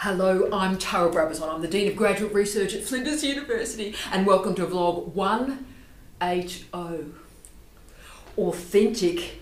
Hello, I'm Tara Brabazon. I'm the Dean of Graduate Research at Flinders University, and welcome to vlog 180 Authentic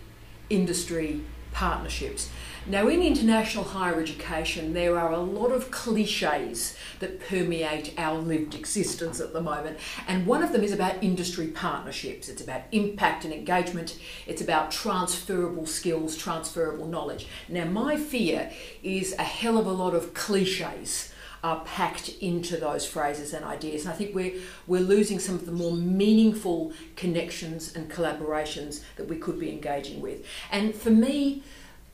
Industry Partnerships. Now, in international higher education, there are a lot of cliches that permeate our lived existence at the moment, and one of them is about industry partnerships. It's about impact and engagement, it's about transferable skills, transferable knowledge. Now, my fear is a hell of a lot of cliches are packed into those phrases and ideas. And I think we're, we're losing some of the more meaningful connections and collaborations that we could be engaging with. And for me,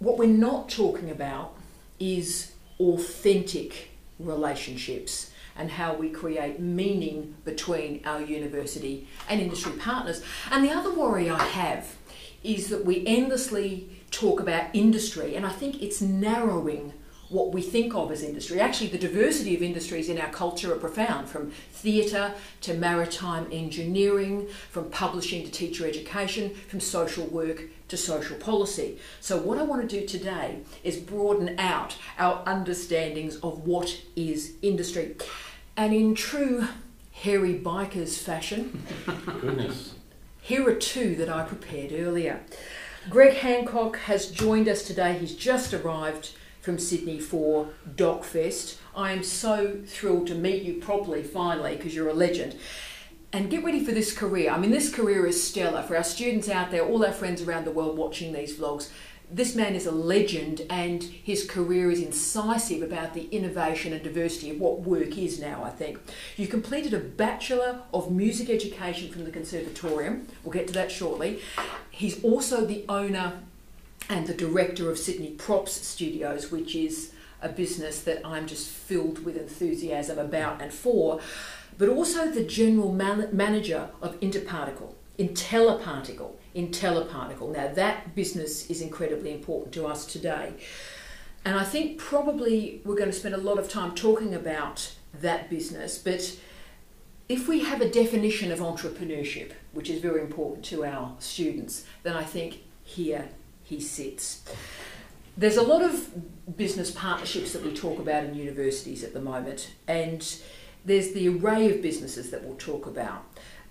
what we're not talking about is authentic relationships and how we create meaning between our university and industry partners. And the other worry I have is that we endlessly talk about industry, and I think it's narrowing what we think of as industry. Actually, the diversity of industries in our culture are profound from theatre to maritime engineering, from publishing to teacher education, from social work to social policy. So, what I want to do today is broaden out our understandings of what is industry. And in true hairy bikers fashion, Goodness. here are two that I prepared earlier. Greg Hancock has joined us today. He's just arrived from Sydney for DocFest. I am so thrilled to meet you properly finally because you're a legend. And get ready for this career. I mean, this career is stellar for our students out there, all our friends around the world watching these vlogs. This man is a legend and his career is incisive about the innovation and diversity of what work is now, I think. You completed a Bachelor of Music Education from the Conservatorium. We'll get to that shortly. He's also the owner and the director of Sydney Props Studios, which is a business that I'm just filled with enthusiasm about and for, but also the general man- manager of Interparticle, Intelliparticle, Intelliparticle. Now, that business is incredibly important to us today. And I think probably we're going to spend a lot of time talking about that business, but if we have a definition of entrepreneurship, which is very important to our students, then I think here he sits. There's a lot of business partnerships that we talk about in universities at the moment, and there's the array of businesses that we'll talk about.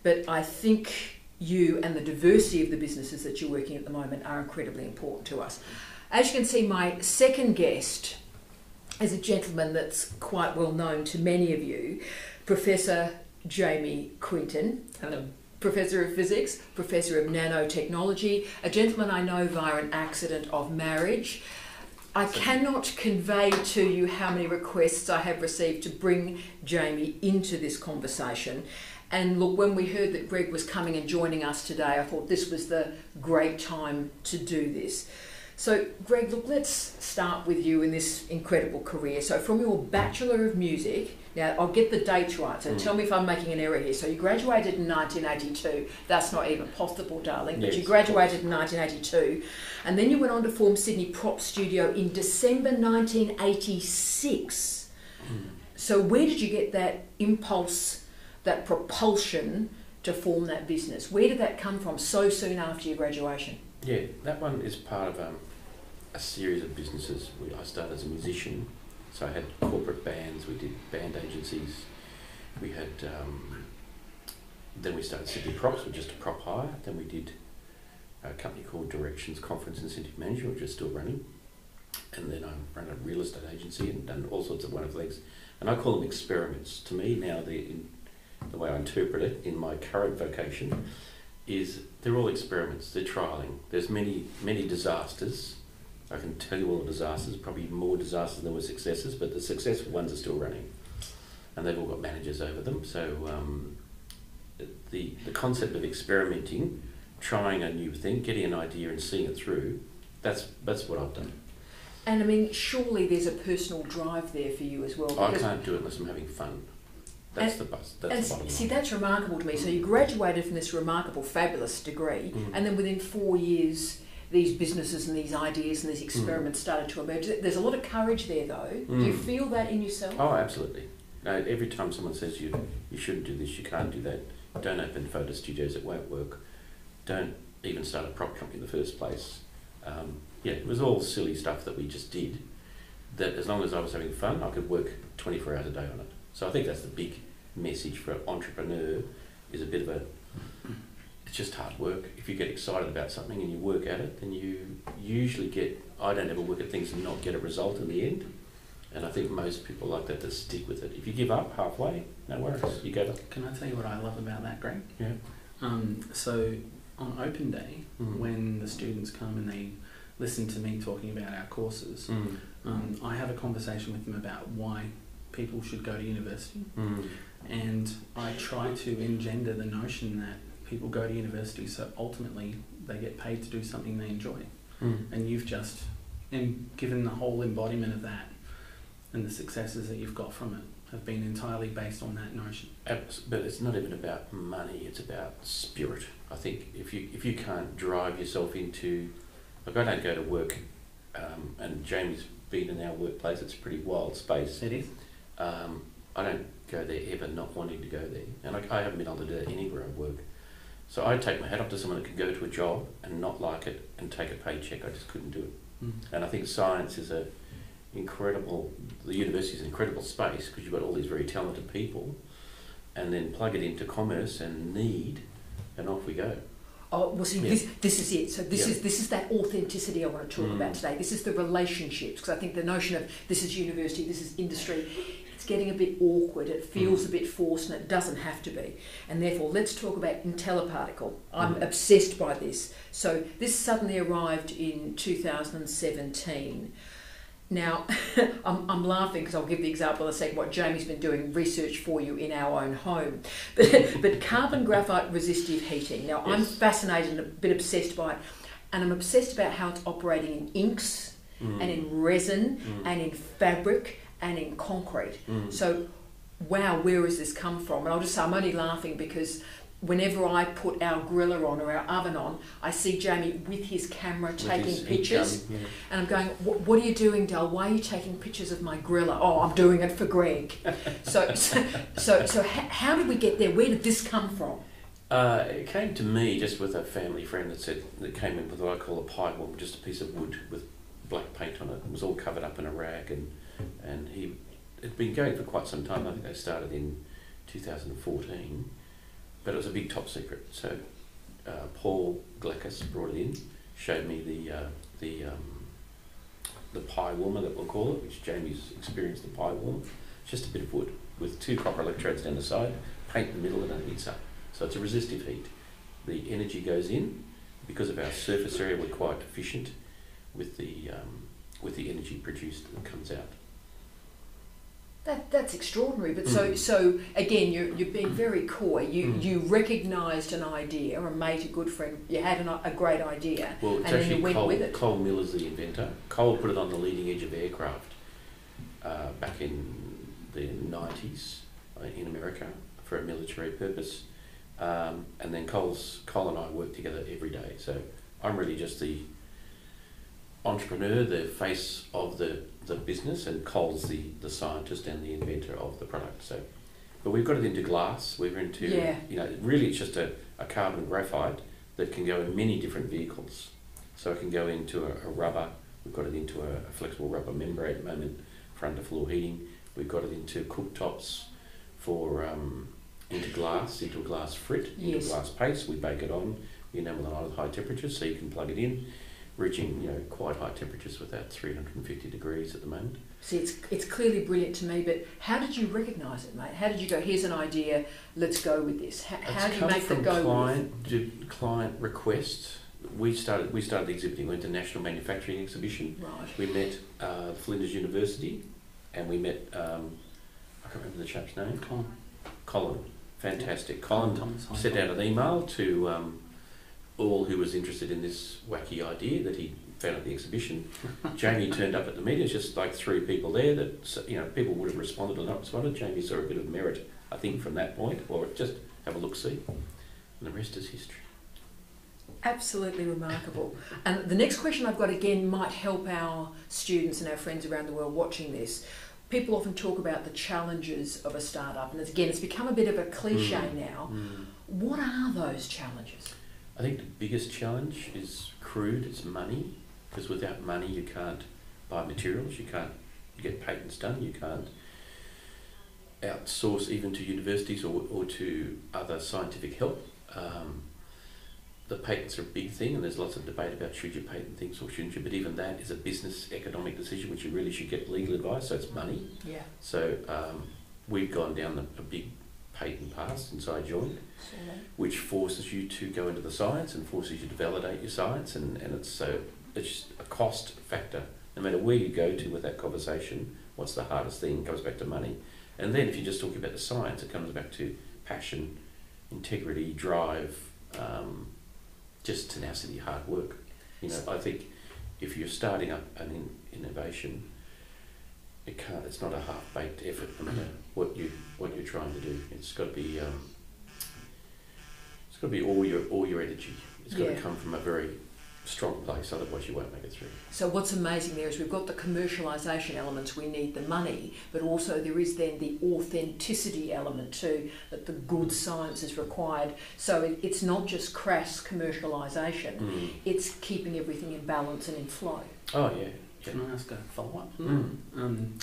But I think you and the diversity of the businesses that you're working at the moment are incredibly important to us. As you can see, my second guest is a gentleman that's quite well known to many of you, Professor Jamie Quinton. Hello. Professor of Physics, Professor of Nanotechnology, a gentleman I know via an accident of marriage. I cannot convey to you how many requests I have received to bring Jamie into this conversation. And look, when we heard that Greg was coming and joining us today, I thought this was the great time to do this. So, Greg, look, let's start with you in this incredible career. So, from your Bachelor of Music, now I'll get the dates right, so Mm. tell me if I'm making an error here. So, you graduated in 1982. That's not even possible, darling, but Yes, you graduated in 1982. And then you went on to form Sydney Prop Studio in December 1986. So, where did you get that impulse, that propulsion to form that business? Where did that come from so soon after your graduation? Yeah, that one is part of um, a series of businesses. We, I started as a musician, so I had corporate bands, we did band agencies, we had, um, then we started Sydney Props, which just a prop hire, then we did a company called Directions Conference Incentive Manager, which is still running, and then I ran a real estate agency and done all sorts of wonderful things. And I call them experiments. To me now, the, in, the way I interpret it in my current vocation is they're all experiments. They're trialing. There's many many disasters. I can tell you all the disasters. Probably more disasters than there were successes, but the successful ones are still running, and they've all got managers over them. So um, the the concept of experimenting, trying a new thing, getting an idea and seeing it through, that's that's what I've done. And I mean, surely there's a personal drive there for you as well. I can't do it unless I'm having fun. That's And- the bus. That's and the bottom see, that's remarkable to me. So you graduated from this remarkable, fabulous degree, Mm. and then within four years, these businesses and these ideas and these experiments started to emerge. There's a lot of courage there, though. Do you Mm. feel that in yourself? Oh, absolutely. No, every time someone says you you shouldn't do this, you can't do that, don't open photo studios, it won't work, don't even start a prop company in the first place. Um, yeah, it was all silly stuff that we just did that as long as I was having fun, I could work 24 hours a day on it. So I think that's the big message for an entrepreneur is a bit of a, it's just hard work. If you get excited about something and you work at it, then you usually get, I don't ever work at things and not get a result in the end. And I think most people like that to stick with it. If you give up halfway, no worries. You go to, Can I tell you what I love about that, Greg? yeah. Um, so on open day, Mm. when the students come and they listen to me talking about our courses, Mm. um, I have a conversation with them about why people should go to university, Mm. and I try to engender the notion that people go to university so ultimately they get paid to do something they enjoy. Mm. And you've just em- given the whole embodiment of that, and the successes that you've got from it have been entirely based on that notion. But it's not even about money. It's about spirit. I think if you if you can't drive yourself into, like I don't go to work, um, and Jamie's been in our workplace. It's a pretty wild space. It is. Um, I don't go there ever not wanting to go there, and I, I haven't been able to do that anywhere I work. So I'd take my hat off to someone that could go to a job and not like it and take a paycheck. I just couldn't do it. Mm. And I think science is a incredible. The university is an incredible space because you've got all these very talented people, and then plug it into commerce and need, and off we go. Oh, well, see, Yeah. this, this is it. So this Yeah. is this is that authenticity I want to talk Mm. about today. This is the relationships because I think the notion of this is university, this is industry, it's getting a bit awkward. It feels Mm. a bit forced, and it doesn't have to be. And therefore, let's talk about IntelliParticle. I'm Mm. obsessed by this. So this suddenly arrived in 2017. Now, I'm, I'm laughing because I'll give the example a second what Jamie's been doing research for you in our own home. But, but carbon graphite resistive heating. Now, I'm fascinated and a bit obsessed by it. And I'm obsessed about how it's operating in inks Mm. and in resin Mm. and in fabric and in concrete. Mm. So, wow, where has this come from? And I'll just say I'm only laughing because whenever I put our griller on or our oven on, I see Jamie with his camera With taking his pictures. yeah. And I'm going, what, are you doing, Dal? Why are you taking pictures of my griller? Oh, I'm doing it for Greg. so, so, so, so how, how did we get there? Where did this come from? Uh, it came to me just with a family friend that said that came in with what I call a pie woman, just a piece of wood with black paint on it. It was all covered up in a rag, and and he it'd been going for quite some time. I think they started in 2014, but it was a big top secret. So uh, Paul Glackus brought it in, showed me the uh, the um, the pie warmer that we'll call it, which Jamie's experienced the pie warmer. It's just a bit of wood with two copper electrodes down the side, paint in the middle, and heats up. So it's a resistive heat. The energy goes in because of our surface area. We're quite efficient with the um, with the energy produced that comes out. That, that's extraordinary. But so, Mm. so again, you're, you're being very coy. You, Mm. you recognised an idea, or mate, a good friend, you had an, a great idea. Well, it's And then you actually went Cole, with it. Cole Miller's the inventor. Cole put it on the leading edge of aircraft uh, back in the 90s uh, in America for a military purpose. Um, and then Cole's, Cole and I work together every day. So I'm really just the entrepreneur, the face of the, the business, and Cole's the, the scientist and the inventor of the product. So, but we've got it into glass. We're into, Yeah. you know, really it's just a, a carbon graphite that can go in many different vehicles. So it can go into a, a rubber. We've got it into a, a flexible rubber membrane at the moment for underfloor heating. We've got it into cooktops for um, into glass, into a glass frit, into glass paste. We bake it on. We enamel it on at high temperatures, so you can plug it in, reaching you know quite high temperatures with that 350 degrees at the moment. See, it's, it's clearly brilliant to me, but how did you recognise it, mate? How did you go, here's an idea, let's go with this? How, how do you make the from go with client to client request. We started we started exhibiting. We went to National Manufacturing Exhibition. Right. We met uh, Flinders University, and we met um, I can't remember the chap's name. Colin. Colin, fantastic. Colin Thomas. hi, sent out an email to um, all who was interested in this wacky idea that he found at the exhibition. Jamie turned up at the meeting. It's just like three people there that you know people would have responded or not responded. Jamie saw a bit of merit, I think, from that point, or just have a look see, and the rest is history. Absolutely remarkable. And the next question I've got again might help our students and our friends around the world watching this. People often talk about the challenges of a startup, and again, it's become a bit of a cliche Mm. now. What are those challenges? I think the biggest challenge is crude. It's money, because without money you can't buy materials. You can't get patents done. You can't outsource even to universities or, or to other scientific help. Um, the patents are a big thing, and there's lots of debate about should you patent things or shouldn't you. But even that is a business economic decision, which you really should get legal advice. So it's money. Yeah. So um, we've gone down the, a big patent path since I joined, So which forces you to go into the science and forces you to validate your science, and, and it's so it's just a cost factor. No matter where you go to with that conversation, what's the hardest thing comes back to money, and then if you're just talking about the science, it comes back to passion, integrity, drive, um, just tenacity, hard work. You know, I think if you're starting up an in, innovation, it can't. It's not a half baked effort. No matter what you what you're trying to do, it's got to be. Um, it's got to be all your all your energy. It's got Yeah. to come from a very strong place. Otherwise, you won't make it through. So what's amazing there is we've got the commercialisation elements, we need the money, but also there is then the authenticity element too, that the good science is required. So it, it's not just crass commercialisation, Mm. it's keeping everything in balance and in flow. Oh yeah. Can I ask a follow up? Mm. Um,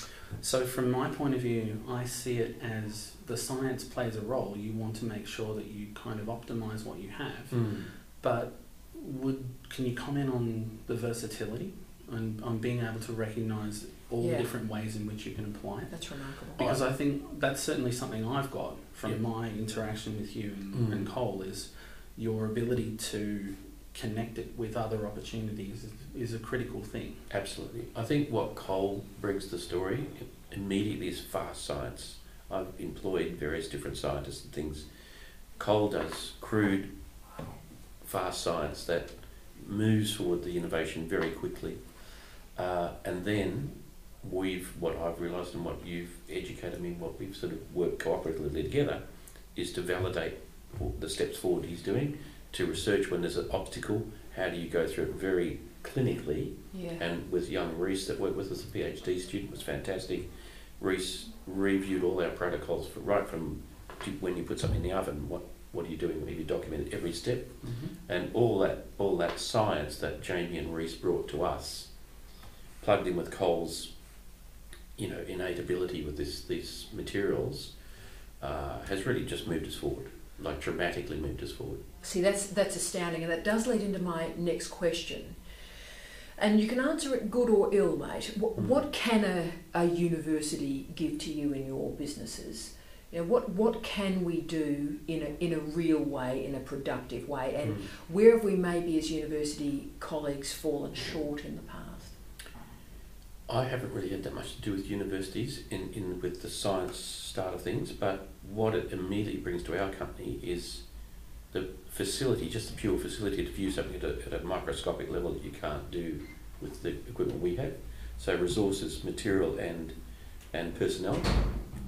so, from my point of view, I see it as the science plays a role. You want to make sure that you kind of optimize what you have, Mm. but would can you comment on the versatility and on being able to recognise all Yeah. the different ways in which you can apply it? That's remarkable. Because I think that's certainly something I've got from my interaction with you and, Mm. and Cole is your ability to connect it with other opportunities is, is a critical thing. Absolutely. I think what Cole brings to the story immediately is fast science. I've employed various different scientists and things. Cole does crude, fast science that moves forward the innovation very quickly. Uh, and then we've, what I've realised and what you've educated me, what we've sort of worked cooperatively together, is to validate the steps forward he's doing, to research when there's an obstacle, how do you go through it very clinically Yeah. and with young Reese that worked with us, a PhD student, was fantastic. Reese reviewed all our protocols for, right from when you put something in the oven, what what are you doing? Maybe documented every step, and all that all that science that Jamie and Reese brought to us, plugged in with Cole's, you know, innate ability with this these materials, uh, has really just moved us forward, like dramatically moved us forward. See, that's that's astounding, and that does lead into my next question. And you can answer it good or ill, mate. What, Mm. what can a, a university give to you in your businesses? You know, what what can we do in a in a real way, in a productive way, and Mm. where have we maybe as university colleagues fallen short in the past? I haven't really had that much to do with universities in, in with the science start of things, but what it immediately brings to our company is the facility, just the pure facility to view something at a, at a microscopic level that you can't do with the equipment we have. So resources, material, and and personnel.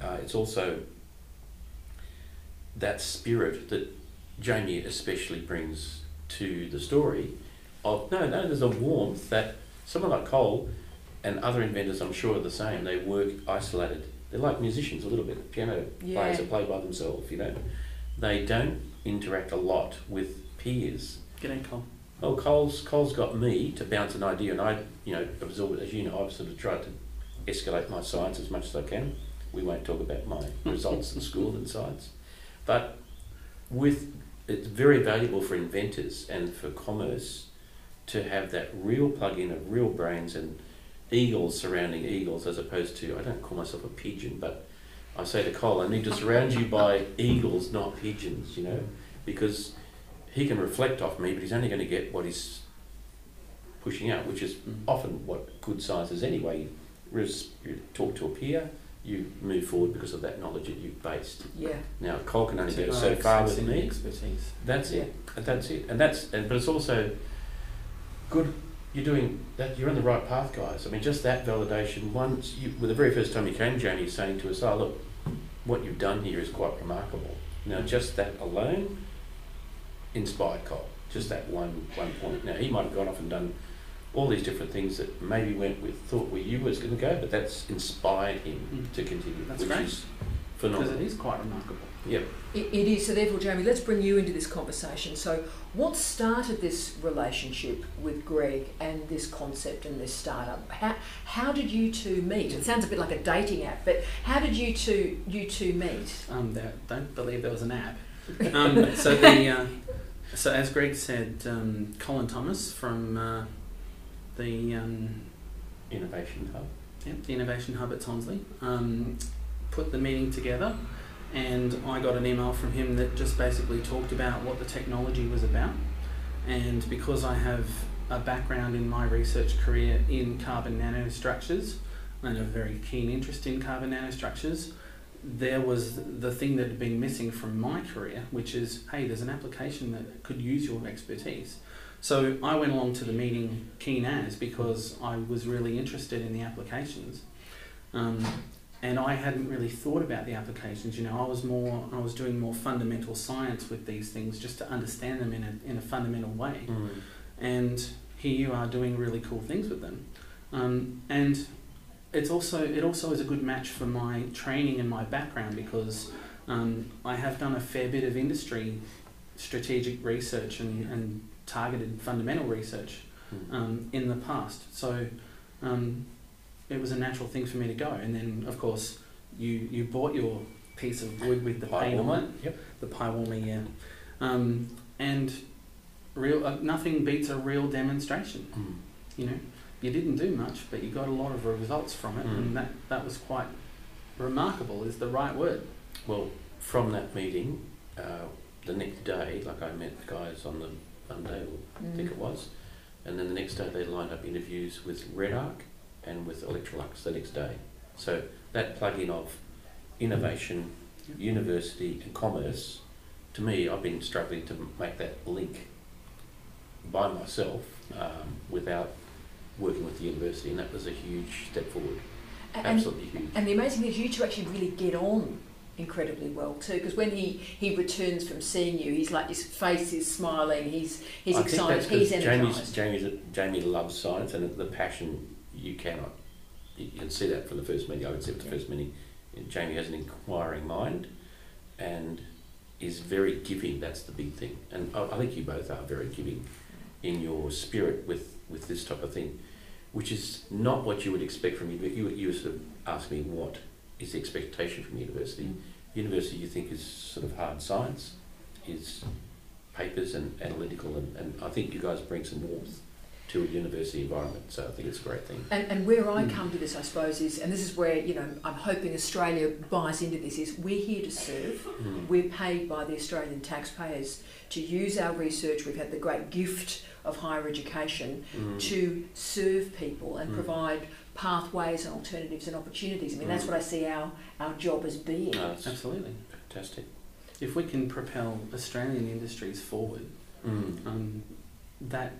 Uh, it's also that spirit that Jamie especially brings to the story of no, no, there's a warmth that someone like Cole and other inventors I'm sure are the same. They work isolated. They're like musicians a little bit. Piano Yeah. players that play by themselves, you know. They don't interact a lot with peers. G'day, Cole. Oh, Cole's Cole's got me to bounce an idea, and I, you know, absorb it. As you know, I've sort of tried to escalate my science as much as I can. We won't talk about my results in school in science, but with it's very valuable for inventors and for commerce to have that real plug-in of real brains and eagles surrounding eagles, as opposed to I don't call myself a pigeon, but I say to Cole, I need to surround you by eagles, not pigeons. You know, because he can reflect off me, but he's only going to get what he's pushing out, which is Mm. often what good science is anyway. You, you talk to a peer, you move forward because of that knowledge that you've based. Yeah, Now, Cole can only go so far with me. Expertise. That's it. And That's it. And that's and but it's also good. You're doing that. You're on the right path, guys. I mean, just that validation. Once you, with the very first time you came, Jamie, saying to us, "Oh, look, what you've done here is quite remarkable." Now, just that alone inspired Cole. Just that one one point. Now, he might have gone off and done all these different things that maybe went with thought where you was going to go, but that's inspired him Mm. to continue, That's which great. is because Phenomenal. it is quite remarkable. Yep. It, it is. So therefore, Jamie, let's bring you into this conversation. So, what started this relationship with Greg and this concept and this startup? How, how did you two meet? It sounds a bit like a dating app, but how did you two you two meet? Um, there, don't believe there was an app. Um, so the uh, so as Greg said, um, Colin Thomas from uh, the um, Innovation Hub. yeah, the Innovation Hub at Tonsley um, put the meeting together, and I got an email from him that just basically talked about what the technology was about, and because I have a background in my research career in carbon nanostructures and a very keen interest in carbon nanostructures, there was the thing that had been missing from my career, which is hey, there's an application that could use your expertise. So I went along to the meeting keen as because I was really interested in the applications, um, and I hadn't really thought about the applications. You know, I was more I was doing more fundamental science with these things just to understand them in a in a fundamental way Mm. and here you are doing really cool things with them. Um, and it's also it also is a good match for my training and my background because um, I have done a fair bit of industry strategic research and, and targeted fundamental research Mm. um, in the past. So um, it was a natural thing for me to go. And then of course you you bought your piece of wood with the Pie paint on warmer. it Yep. the pie warmer, yeah. Um, and real uh, nothing beats a real demonstration. Mm. You know, you didn't do much, but you got a lot of results from it, Mm. and that that was quite remarkable. Is the right word? Well, from that meeting, uh, the next day, like I met the guys on the Monday, or I think Mm. it was, and then the next day they lined up interviews with REDARC and with Electrolux the next day. So that plug-in of innovation, university and commerce, to me, I've been struggling to make that link by myself um, without working with the university, and that was a huge step forward. And, Absolutely huge. and the amazing thing is, you two actually really get on incredibly well too. Because when he, he returns from seeing you, he's like his face is smiling. He's he's I think excited. that's 'cause He's Jamie's. Jamie's, Jamie loves science and the passion you cannot. You can see that from the first meeting. I could see it from the first meeting. Jamie has an inquiring mind, and is very giving. That's the big thing. And I, I think you both are very giving in your spirit with with this type of thing, which is not what you would expect from you. You you sort of ask me what is the expectation from university. Mm. University, you think is sort of hard science, is papers and analytical, and, and I think you guys bring some warmth to a university environment. So I think it's a great thing. And, and where I come to this, I suppose, is, and this is where, you know, I'm hoping Australia buys into this, is we're here to serve. Mm. We're paid by the Australian taxpayers to use our research. We've had the great gift of higher education Mm. to serve people and Mm. provide pathways and alternatives and opportunities. I mean, that's Mm. what I see our, our job as being. No, Absolutely. fantastic. If we can propel Australian industries forward, Mm. um, that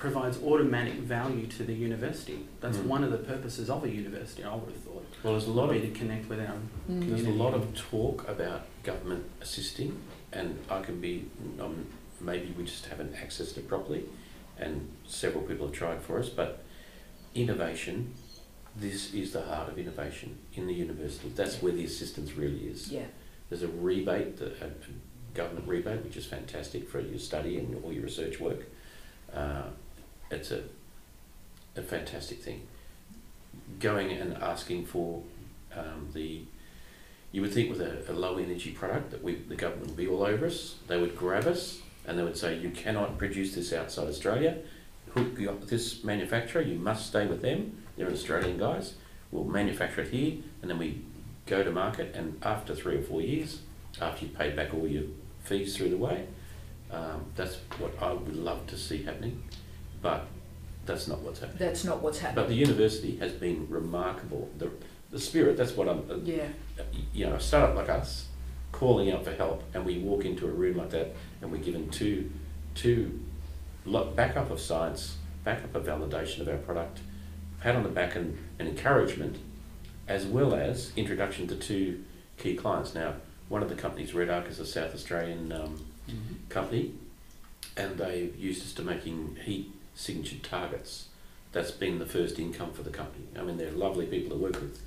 provides automatic value to the university. That's Mm. one of the purposes of a university. I would have thought. Well, there's a lot of to connect with our Mm. There's a lot of talk about government assisting, and I can be, um, maybe we just haven't accessed it properly, and several people have tried for us, but innovation, this is the heart of innovation in the university. That's where the assistance really is. Yeah. There's a rebate, the- a a government rebate, which is fantastic for your study and all your research work. Uh, it's a, a fantastic thing. Going and asking for um, the, you would think with a, a low energy product that we, the government would be all over us. They would grab us and they would say, you cannot produce this outside Australia. Hook you up with this manufacturer, you must stay with them. They're Australian guys. We'll manufacture it here and then we go to market and after three or four years, after you've paid back all your fees through the way, um, that's what I would love to see happening. But that's not what's happening. That's not what's happening. But the university has been remarkable. The, the spirit, that's what I'm, uh, yeah. you know, a startup like us calling out for help and we walk into a room like that and we're given two, two lo- backup of science, backup of validation of our product, pat on the back and, and encouragement, as well as introduction to two key clients. Now, one of the companies, REDARC, is a South Australian um, Mhm. company, and they used us to making heat signature targets. That's been the first income for the company. I mean, they're lovely people to work with,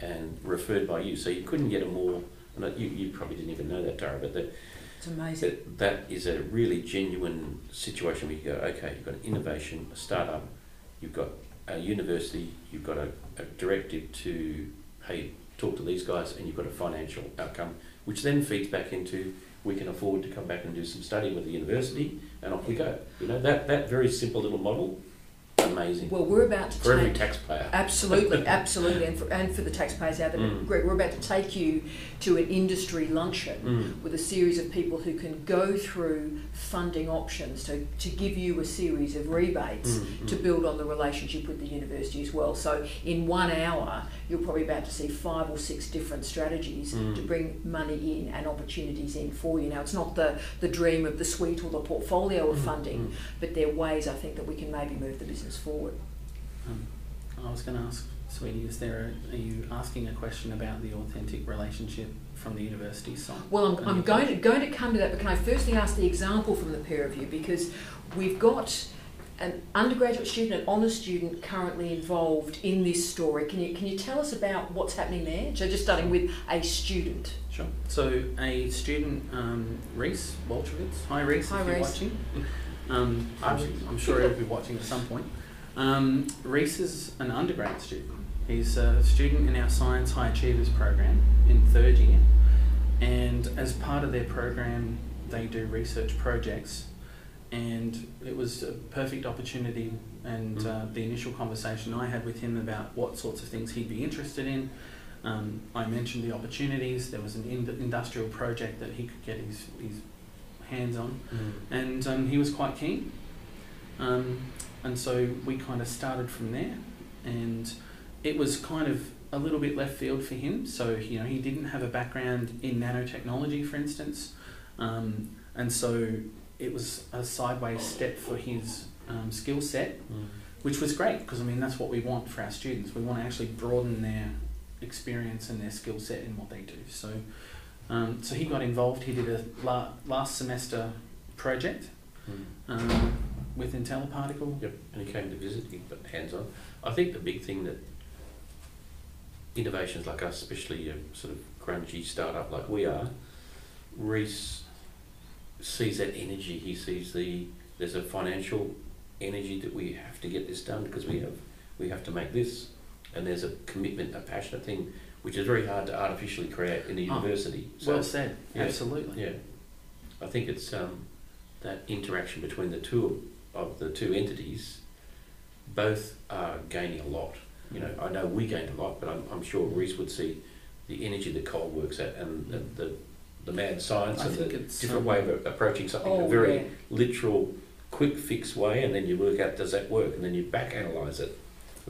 and referred by you. So you couldn't get a more, and you, you probably didn't even know that, Tara, but that, It's amazing. that, that is a really genuine situation where you go, okay, you've got an innovation, a startup, you've got a university, you've got a, a directive to, hey, talk to these guys, and you've got a financial outcome, which then feeds back into we can afford to come back and do some study with the university, and off we go. You know, that, that very simple little model, amazing. Well, we're about to For every taxpayer. absolutely, absolutely, and for, and for the taxpayers out there. Mm. Greg, we're about to take you to an industry luncheon Mm. with a series of people who can go through funding options to, to give you a series of rebates Mm, to mm. build on the relationship with the university as well. So in one hour, you're probably about to see five or six different strategies Mm. to bring money in and opportunities in for you. Now, it's not the, the dream of the suite or the portfolio of Mm, funding, mm. but there are ways I think that we can maybe move the business forward. Um, I was going to ask, Sweetie, is there a, are you asking a question about the authentic relationship from the university side? Well, I'm, I'm going to, going to come to that, but can I firstly ask the example from the peer review? Because we've got an undergraduate student, an honours student currently involved in this story. Can you, can you tell us about what's happening there? So just starting with a student. Sure. So a student, um, Reese Walchowitz. Hi, Reese, Hi, if you're Reese. watching. Um, I'm, I'm sure he'll be watching at some point. Um, Reese is an undergrad student. He's a student in our Science High Achievers program in third year, and as part of their program, they do research projects. And it was a perfect opportunity, and Mm. uh, the initial conversation I had with him about what sorts of things he'd be interested in. Um, I mentioned the opportunities. There was an in- industrial project that he could get his, his hands on, Mm. and um, he was quite keen. Um, and so we kind of started from there, and it was kind of a little bit left field for him. So you know he didn't have a background in nanotechnology, for instance, um, and so it was a sideways step for his um, skill set, Mm. which was great because I mean that's what we want for our students. We want to actually broaden their experience and their skill set in what they do. So, um, so he got involved. He did a la- last semester project Mm. um, with IntelliParticle. Yep, and he came to visit, he put hands on. I think the big thing that innovations like us, especially a sort of grungy startup like we are, Reese sees that energy. He sees the there's a financial energy that we have to get this done because we have we have to make this, and there's a commitment, a passionate thing, which is very hard to artificially create in a Oh, university. So Well said. yeah, Absolutely. yeah, I think it's um, that interaction between the two of the two entities. Both are gaining a lot. You know, I know we gained a lot, but I'm, I'm sure Reese would see the energy that Cole works at and the, the, the mad science I and think the different um, way of approaching something, Oh, a very yeah. literal, quick fix way, and then you work out does that work, and then you back analyze it.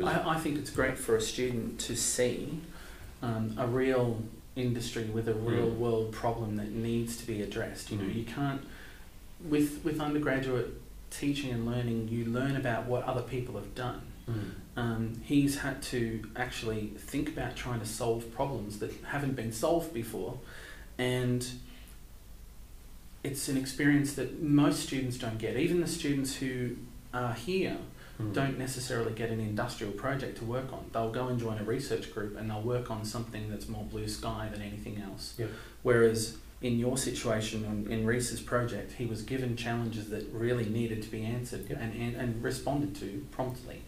I, I think it's great for a student to see um, a real industry with a real Mm. world problem that needs to be addressed. You know, Mm. you can't with with undergraduate teaching and learning. You learn about what other people have done. Mm. Um, he's had to actually think about trying to solve problems that haven't been solved before, and it's an experience that most students don't get. Even the students who are here Mm. don't necessarily get an industrial project to work on. They'll go and join a research group and they'll work on something that's more blue sky than anything else. Whereas in your situation, in, in Reese's project, he was given challenges that really needed to be answered and, and, and responded to promptly.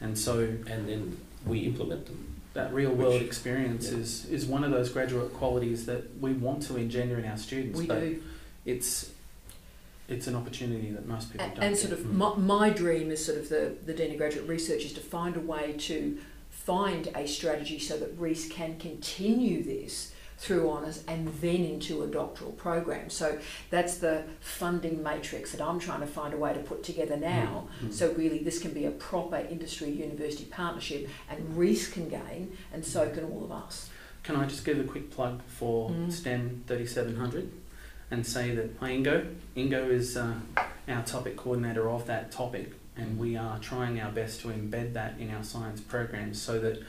And so And then we implement them. that real world Which- experience yeah. is, is one of those graduate qualities that we want to engender in our students. We but do. it's it's an opportunity that most people And, don't and get. sort of Mm. my, my dream is sort of the, the Dean of Graduate Research is to find a way to find a strategy so that Reese can continue this through honours and then into a doctoral program. So that's the funding matrix that I'm trying to find a way to put together now. Mm. So really this can be a proper industry university partnership and Reese can gain and so can all of us. Can I just give a quick plug for Mm. STEM 3700 and say that hi Ingo. Ingo is uh, our topic coordinator of that topic, and we are trying our best to embed that in our science programs so that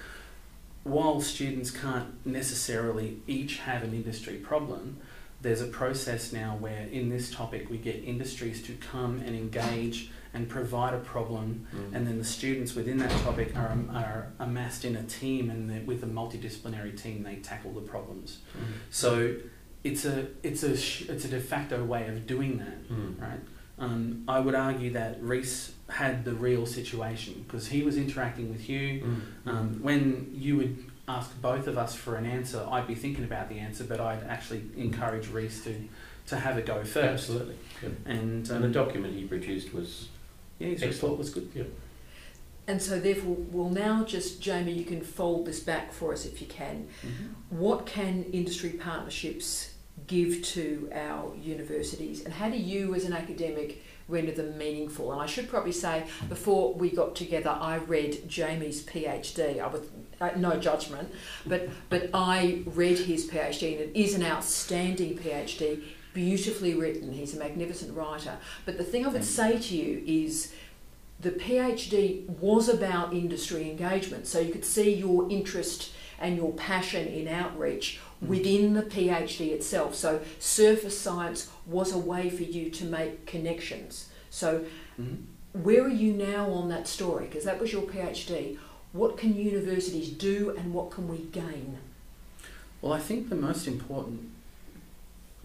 while students can't necessarily each have an industry problem, there's a process now where in this topic we get industries to come and engage and provide a problem Mm. and then the students within that topic are, are amassed in a team and with a multidisciplinary team they tackle the problems Mm. so it's a it's a it's a de facto way of doing that Mm. right um, I would argue that Reese had the real situation because he was interacting with you Mm. um, when you would ask both of us for an answer I'd be thinking about the answer but I'd actually encourage Reese to to have a go first Absolutely. Yep. and, um, And the document he produced was yeah his excellent. report was good Yep. And so, therefore, we'll now just, Jamie, you can fold this back for us if you can. What can industry partnerships give to our universities, and how do you, as an academic, render them meaningful? And I should probably say, before we got together, I read Jamie's PhD. I was uh, no judgment, but but I read his PhD, and it is an outstanding PhD, beautifully written. He's a magnificent writer. But the thing I would say to you is the PhD was about industry engagement, so you could see your interest and your passion in outreach within the PhD itself. So, surface science was a way for you to make connections. So, Mhm. where are you now on that story? Because that was your PhD. What can universities do and what can we gain? Well, I think the most important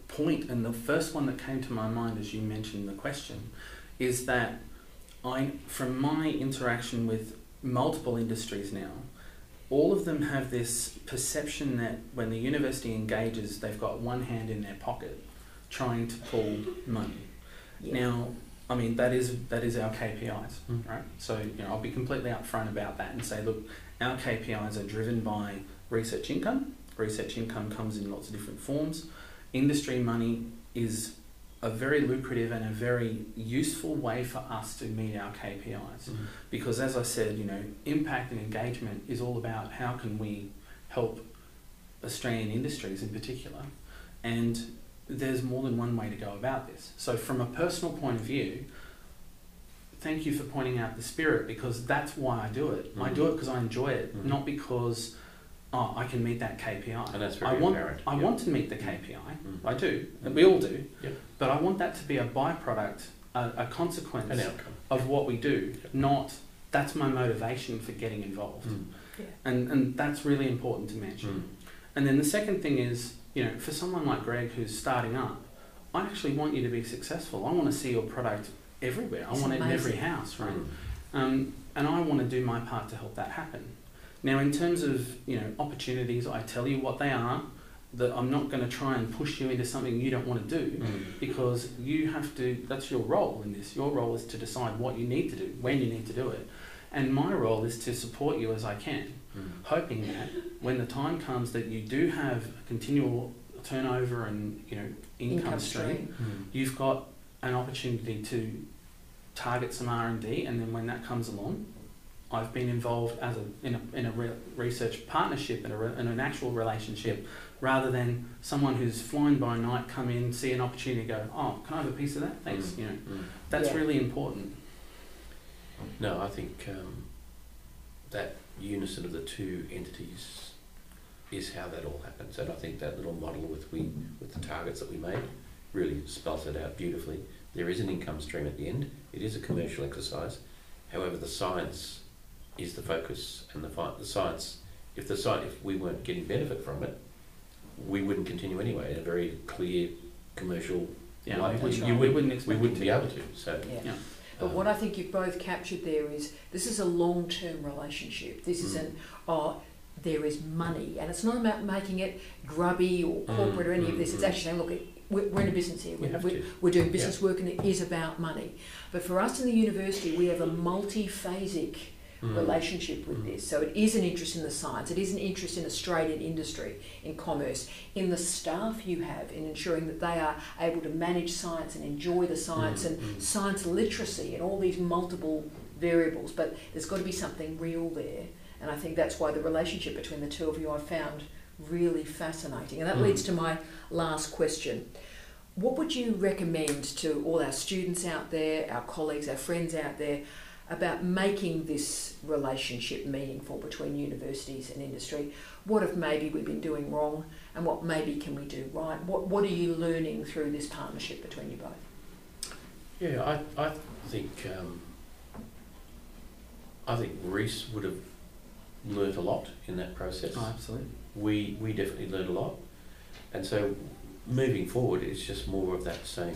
point, and the first one that came to my mind as you mentioned the question, is that I, from my interaction with multiple industries now, all of them have this perception that when the university engages, they've got one hand in their pocket trying to pull money. Yeah. Now, I mean that is that is our KPIs, Mm. right? So you know, I'll be completely upfront about that and say, look, our KPIs are driven by research income. Research income comes in lots of different forms. Industry money is a very lucrative and a very useful way for us to meet our KPIs Mm. because as I said, you know, impact and engagement is all about how can we help Australian industries in particular, and there's more than one way to go about this. So, from a personal point of view, thank you for pointing out the spirit because that's why I do it. I do it because I enjoy it, Mhm. not because oh I can meet that KPI. And that's very I want apparent. I Yep. want to meet the KPI. Mm. I do, and we all do. Yep. But I want that to be a byproduct, a, a consequence An outcome. of what we do, Yep. not that's my motivation for getting involved. Mm. And, and that's really important to mention. Mm. And then the second thing is, you know, for someone like Greg who's starting up, I actually want you to be successful. I want to see your product everywhere. I It's want it in every house, right? Mm. Um, and I want to do my part to help that happen. Now, in terms of you know opportunities, I tell you what they are. That I'm not going to try and push you into something you don't want to do Mm. because you have to. That's your role in this. Your role is to decide what you need to do, when you need to do it, and my role is to support you as I can, Mm. hoping that when the time comes that you do have a continual turnover and you know income, stream, Mm. you've got an opportunity to target some R and D, and then when that comes along, I've been involved as a in a in a re- research partnership and a re- in an actual relationship, rather than someone who's flying by night come in, see an opportunity, go, oh, can I have a piece of that? Thanks. Mm. You know, Mm. that's Yeah. really important. No, I think um, that unison of the two entities is how that all happens, and I think that little model with we with the targets that we made really spells it out beautifully. There is an income stream at the end. It is a commercial exercise. However, the science is the focus, and the fi- the science. If the sci- if we weren't getting benefit from it, we wouldn't continue anyway. In a very clear commercial Yeah, Like, we, that's wouldn't, you we wouldn't we wouldn't it be to. able to. So, Yeah. Yeah. But um, what I think you've both captured there is this is a long term relationship. This Mm. isn't, oh, there is money. And it's not about making it grubby or Mm, corporate or any of mm, this. It's mm. actually saying, look, it- we're, we're in a business here. we We're, have we're, to. we're doing business work and it is about money. But for us in the university, we have a multiphasic Mm. relationship with Mm. this. So it is an interest in the science, it is an interest in Australian industry, in commerce, in the staff you have, in ensuring that they are able to manage science and enjoy the science Mm, and mm. science literacy and all these multiple variables. But there's got to be something real there. And I think that's why the relationship between the two of you I found really fascinating. And that Mm. leads to my last question. What would you recommend to all our students out there, our colleagues, our friends out there, about making this relationship meaningful between universities and industry? What have maybe we've been doing wrong, and what maybe can we do right? What What are you learning through this partnership between you both? Yeah, I, I think um, I think Reese would have learnt a lot in that process. Oh, absolutely. We we definitely learned a lot, and so moving forward, it's just more of that same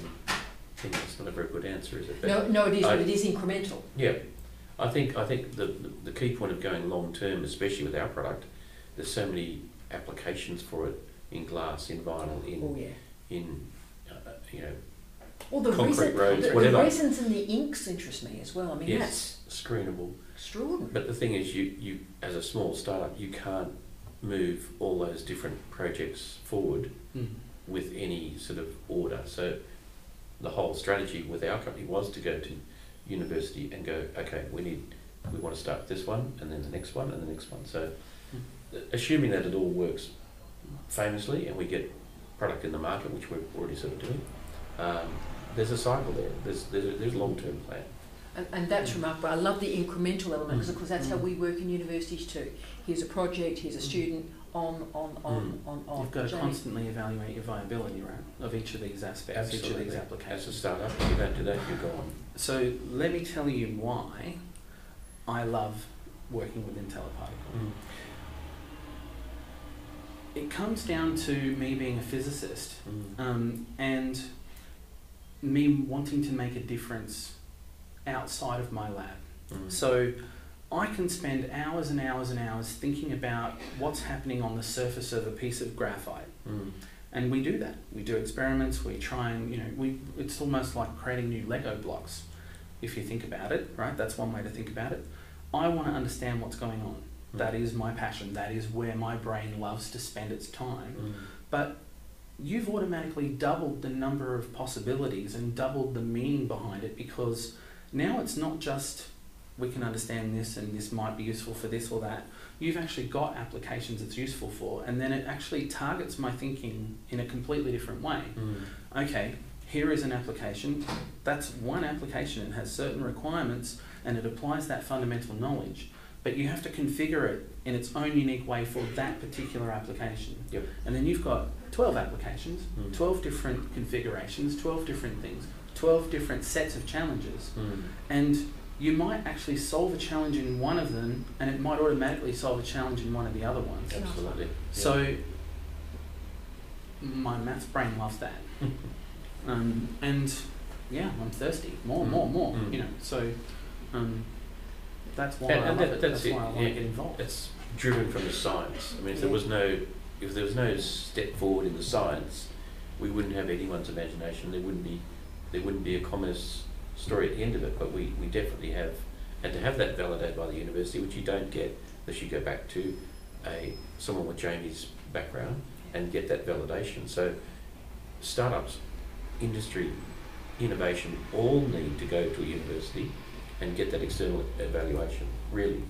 thing. It's not a very good answer, is it? But No, no, it is, I- but it is incremental. Yeah, I think I think the, the the key point of going long term, especially with our product, there's so many applications for it in glass, in vinyl, in Oh yeah. in uh, you know Well, the Concrete resin, roads, the, the whatever. resins and the inks interest me as well. I mean, yes, screenable. that's extraordinary. But the thing is, you, you as a small startup, you can't move all those different projects forward Mm. with any sort of order. So the whole strategy with our company was to go to university and go, okay, we need, we want to start with this one, and then the next one, and the next one. So assuming that it all works famously and we get product in the market, which we're already sort of doing, um, there's a cycle there. There's there's a, there's a long term plan. And, and that's Mm. remarkable. I love the incremental element because, of course, that's how Mm. we work in universities too. Here's a project, here's a student, on, on, on, on, on. You've got to Jamie? constantly evaluate your viability, right, of each of these aspects, each of these As a applications. startup, you don't do that, you're gone. So let me tell you why I love working with IntelliParticle. It comes down to me being a physicist Mm. um, and me wanting to make a difference outside of my lab. Mm. So I can spend hours and hours and hours thinking about what's happening on the surface of a piece of graphite. Mm. And we do that. We do experiments. We try and you know we. It's almost like creating new Lego blocks, if you think about it. Right. That's one way to think about it. I want to understand what's going on. Mm. That is my passion. That is where my brain loves to spend its time. Mm. But you've automatically doubled the number of possibilities and doubled the meaning behind it because now it's not just we can understand this and this might be useful for this or that. You've actually got applications it's useful for, and then it actually targets my thinking in a completely different way. Mm. Okay, here is an application. That's one application. It has certain requirements and it applies that fundamental knowledge. But you have to configure it in its own unique way for that particular application. Yep. And then you've got 12 applications, Mm. 12 different configurations, 12 different things, 12 different sets of challenges. Mm. And you might actually solve a challenge in one of them and it might automatically solve a challenge in one of the other ones. Absolutely. Yeah. So my maths brain loves that. um, and yeah, I'm thirsty. More, Mm. more, more. Mm. You know, so um, that's why And- I and love that- it. that's That's, it, why I want yeah. to get involved. it's driven from the science. I mean, if there was no, if there was no step forward in the science, we wouldn't have anyone's imagination. There wouldn't be, there wouldn't be a communist story at the end of it. But we, we definitely have, and to have that validated by the university, which you don't get unless you go back to a someone with Jamie's background and get that validation. So, startups, industry, innovation all need to go to a university and get that external evaluation. Really.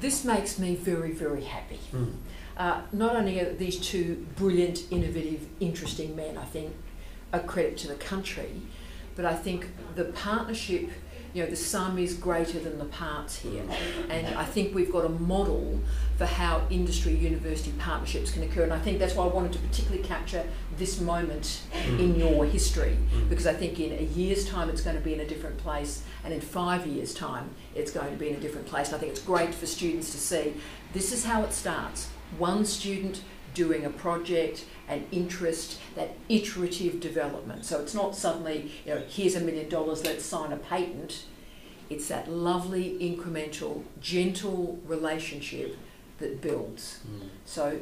This makes me very, very happy. Mm. Uh, not only are these two brilliant, innovative, interesting men, I think, a credit to the country, but I think the partnership, you know, the sum is greater than the parts here. And I think we've got a model for how industry university partnerships can occur. And I think that's why I wanted to particularly capture this moment in your history, Mm. because I think in a year's time it's going to be in a different place, and in five years' time it's going to be in a different place. And I think it's great for students to see this is how it starts. One student doing a project, an interest, that iterative development. So it's not suddenly, you know, here's a million dollars, let's sign a patent. It's that lovely, incremental, gentle relationship that builds. Mm. So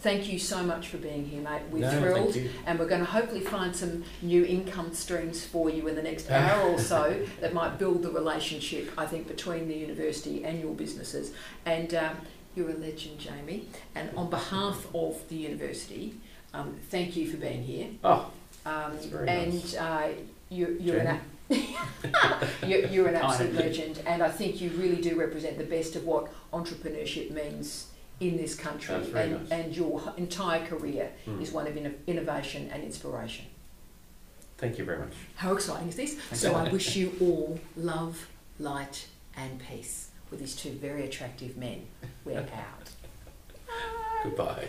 thank you so much for being here, mate. We're No, thrilled and we're going to hopefully find some new income streams for you in the next hour or so that might build the relationship, I think, between the university and your businesses. And um, you're a legend, Jamie. And on behalf of the university, um, thank you for being here. Oh, Um, very and nice. uh, you're, you're, an, a- you're, you're an absolute legend, and I think you really do represent the best of what entrepreneurship means in this country. That's very and, nice. and your entire career Mm. is one of inno- innovation and inspiration. Thank you very much. How exciting is this? Thank so you. I wish you all love, light, and peace with these two very attractive men. We're out. Goodbye.